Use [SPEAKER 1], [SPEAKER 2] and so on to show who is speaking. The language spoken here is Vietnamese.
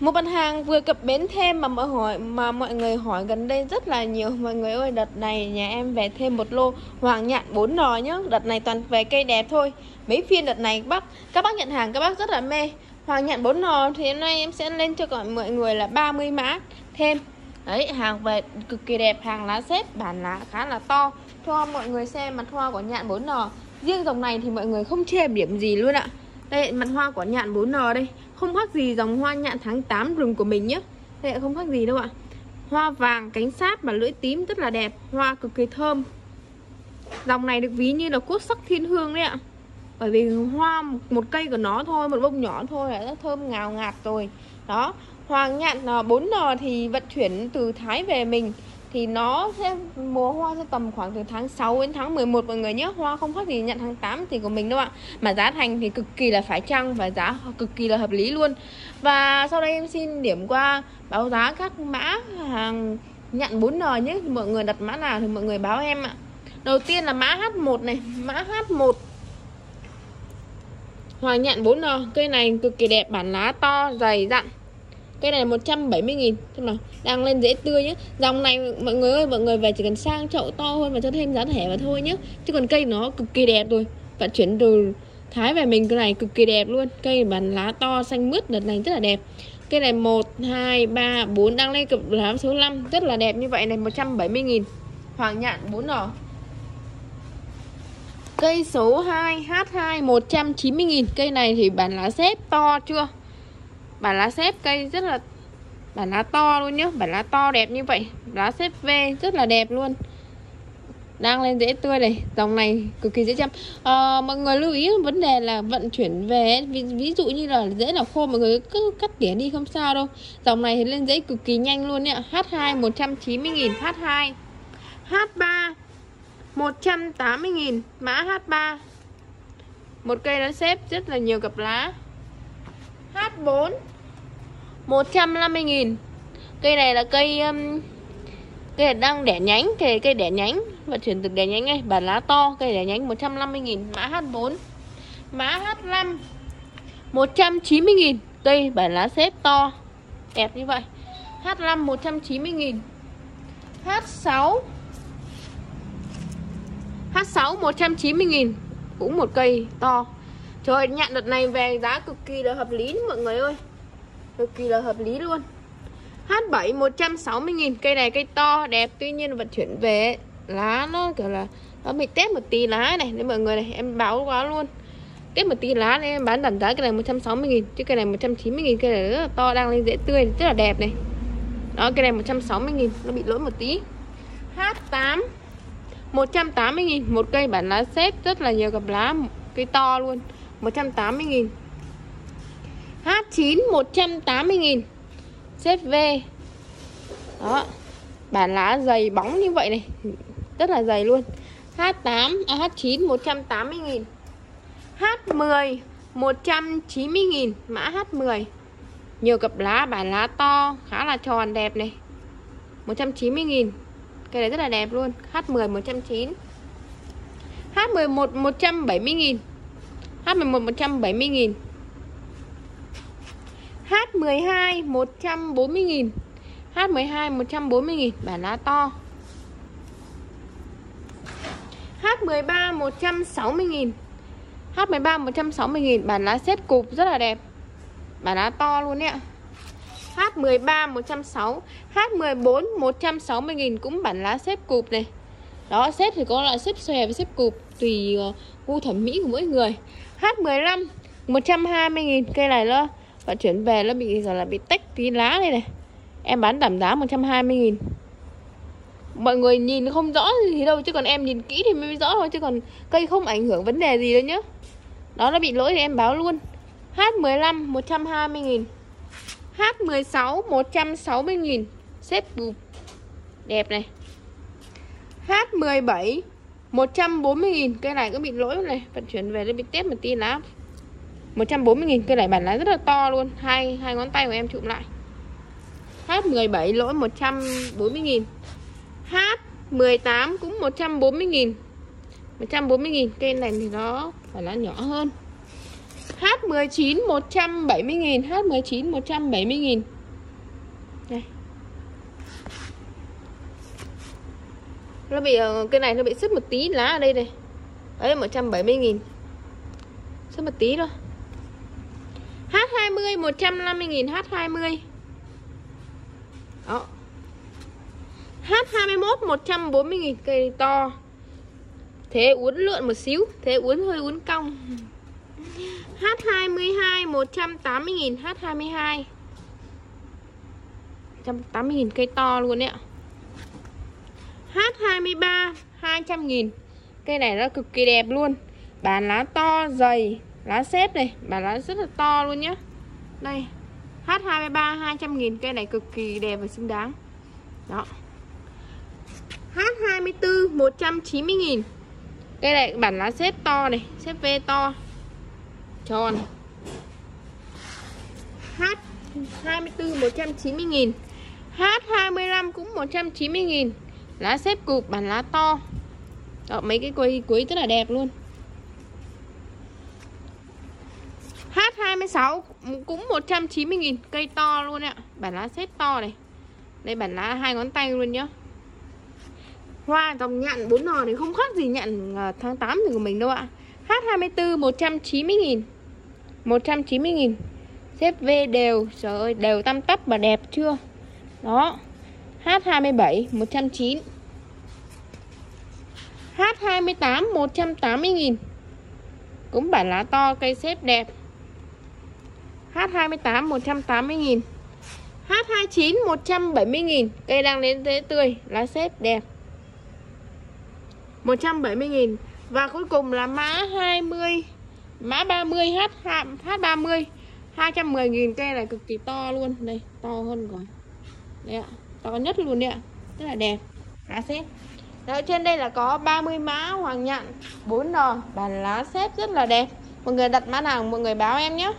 [SPEAKER 1] một mặt hàng vừa cập bến thêm mà mọi hỏi mà mọi người hỏi gần đây rất là nhiều. Mọi người ơi, đợt này nhà em về thêm một lô hoàng nhạn 4 nò nhá. Đợt này toàn về cây đẹp thôi. Mấy phiên đợt này các bác các bác nhận hàng các bác rất là mê. Hoàng nhạn 4 nò thì hôm nay em sẽ lên cho gọi mọi người là 30 mã thêm. Đấy, hàng về cực kỳ đẹp, hàng lá xếp bản lá khá là to. Cho mọi người xem mặt hoa của nhạn 4 nò. Riêng dòng này thì mọi người không chê điểm gì luôn ạ. Đây, mặt hoa của nhạn 4 nò đây. Không khác gì dòng hoa nhạn tháng 8 rừng của mình nhé. Đây không khác gì đâu ạ. Hoa vàng, cánh sáp và lưỡi tím rất là đẹp, Hoa cực kỳ thơm. Dòng này được ví như là quốc sắc thiên hương đấy ạ. Bởi vì hoa một cây của nó thôi, Một bông nhỏ thôi là rất thơm ngào ngạt rồi. Đó Hoàng nhạn à, 4N thì vận chuyển từ Thái về mình thì nó sẽ mùa hoa sẽ tầm khoảng từ tháng 6 đến tháng 11 mọi người nhé. Hoa không khác gì nhận tháng 8 thì của mình đâu ạ. Mà giá thành thì cực kỳ là phải chăng và giá cực kỳ là hợp lý luôn. Và sau đây em xin điểm qua báo giá các mã hàng nhận 4N nhé. Mọi người đặt mã nào thì mọi người báo em ạ. Đầu tiên là mã H1 này. Mã H1 Hoàng nhận 4N Cây này cực kỳ đẹp, bản lá to, dày dặn. Cây này là 170 nghìn. Xem nào Đang lên dễ tươi nhé Dòng này mọi người ơi Mọi người về chỉ cần sang chậu to hơn Và cho thêm giá thẻ vào thôi nhé Chứ còn cây nó cực kỳ đẹp rồi. Vận chuyển từ Thái về mình cái này cực kỳ đẹp luôn. Cây bản lá to xanh mướt đợt này rất là đẹp. Cây này 1, 2, 3, 4 Đang lên cực lá số 5 Rất là đẹp như vậy này 170 nghìn. Hoàng nhạn 4 đỏ Cây số 2 H2 190 nghìn. Cây này thì bản lá xếp to chưa? Bản lá xếp cây rất là bản lá to luôn nhá bản lá to đẹp như vậy. Lá xếp V rất là đẹp luôn. Đang lên dễ tươi này dòng này cực kỳ dễ chăm à, ờ, mọi người lưu ý vấn đề là vận chuyển về ví, ví dụ như là dễ là khô mọi người cứ cắt tỉa đi không sao đâu. Dòng này thì lên dễ cực kỳ nhanh luôn nhá. H2 190.000 H2 H3 180.000 mã H3 một cây lá xếp rất là nhiều cặp lá. H4 150 nghìn. Cây này là cây um, Cây này đang đẻ nhánh Cây cây đẻ nhánh Và chuyển từ đẻ nhánh này Bản lá to Cây đẻ nhánh 150 nghìn. Mã H4 Mã H5 190 nghìn. Cây bản lá xếp to Đẹp như vậy. H5 190 nghìn. H6 H6 190 nghìn. Cũng một cây to. Trời nhận đợt này về giá cực kỳ là hợp lý mọi người ơi. Cực kỳ là hợp lý luôn. H7 160 nghìn, Cây này cây to, đẹp, Tuy nhiên vận chuyển về lá nó, kiểu là, Nó bị tép một tí lá này, Nên mọi người này, em báo quá luôn. Tép một tí lá này em bán giảm giá cây này 160 nghìn, Chứ cây này 190 nghìn, Cây này rất là to, đang lên dễ tươi, Rất là đẹp này. Đó, cây này 160 nghìn, Nó bị lỗi một tí. H8 180 nghìn, Một cây bản lá xếp, rất là nhiều cặp lá, Cây to luôn. 180.000 H9 180.000 ZV Đó Bản lá dày bóng như vậy này. Rất là dày luôn. H8 à, H9 180.000 H10 190.000 Mã H10 Nhiều cặp lá bản lá to Khá là tròn đẹp này. 190.000 Cây này rất là đẹp luôn. H10 190 H11 170.000 H11 170 nghìn. H12 140 nghìn. H12 140 nghìn. Bản lá to. H13 160 nghìn. H13 160 nghìn. Bản lá xếp cụp rất là đẹp. Bản lá to luôn đấy ạ. H13 160 H14 160 nghìn Cũng bản lá xếp cụp này. Đó xếp thì có loại xếp xòe và xếp cụp Tùy ờ, gu thẩm mỹ của mỗi người. H15 120 nghìn Cây này nó vận chuyển về nó bị rồi là bị tách tí lá đây này. Em bán giảm giá 120 nghìn. Mọi người nhìn không rõ gì đâu Chứ còn em nhìn kỹ thì mới rõ thôi Chứ còn cây không ảnh hưởng vấn đề gì đâu nhá. Đó nó bị lỗi thì em báo luôn. H15 120 nghìn. H16 160 nghìn. Xếp bụp đẹp này. H17 140.000 Cây này có bị lỗi này. Vận chuyển về đây bị test một tí lá 140.000 Cây này bản lá rất là to luôn. Hai hai ngón tay của em chụm lại. H17 lỗi 140.000 H18 cũng 140.000 140.000 Cây này thì nó phải lá nhỏ hơn. H19 170.000 H19 170.000 nghìn Đây nó bị, ờ, cái này nó bị sứt một tí lá ở đây này. Đấy 170 nghìn. Sứt một tí thôi H20 150 nghìn H20 Đó. H21 140 nghìn Cây to. Thế uốn lượn một xíu Thế uốn hơi uốn cong. H22 180 nghìn H22 180 nghìn cây to luôn đấy ạ. 23 200 nghìn. Cây này nó cực kỳ đẹp luôn. Bàn lá to, dày Lá xếp này, bàn lá rất là to luôn nhá. Đây H23 200 nghìn. Cây này cực kỳ đẹp và xứng đáng. Đó. H24 190 nghìn. Cây này bản lá xếp to này Xếp V to. Tròn. H24 190 nghìn. H25 cũng 190 nghìn. Lá xếp cụp bản lá to. Đó, Mấy cái cuối cuối rất là đẹp luôn. H26 cũng 190.000 Cây to luôn ạ. Bản lá xếp to này. Đây bản lá hai ngón tay luôn nhá. Hoa dòng nhạn bốn nò này không khác gì nhạn à, tháng 8 của mình đâu ạ. H24 190.000 190.000 Xếp V đều. Trời ơi đều tăm tắp và đẹp chưa? Đó. H27 190 H28 180 nghìn. Cũng bản lá to cây xếp đẹp. H28 180 nghìn. H29 170 nghìn. Cây đang lên thế tươi Lá xếp đẹp. 170 nghìn. Và cuối cùng là mã 20 Mã 30 H, H30 210 nghìn cây này cực kỳ to luôn. Đây to hơn rồi. Đây ạ. To nhất luôn đấy ạ. Rất là đẹp. Lá xếp. Đó, trên đây là có 30 mã hoàng nhạn 4 đò Bản lá xếp rất là đẹp. Mọi người đặt mã nào mọi người báo em nhé.